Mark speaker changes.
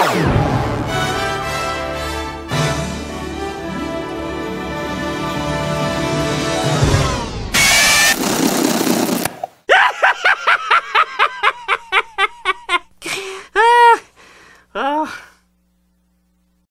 Speaker 1: Yeah.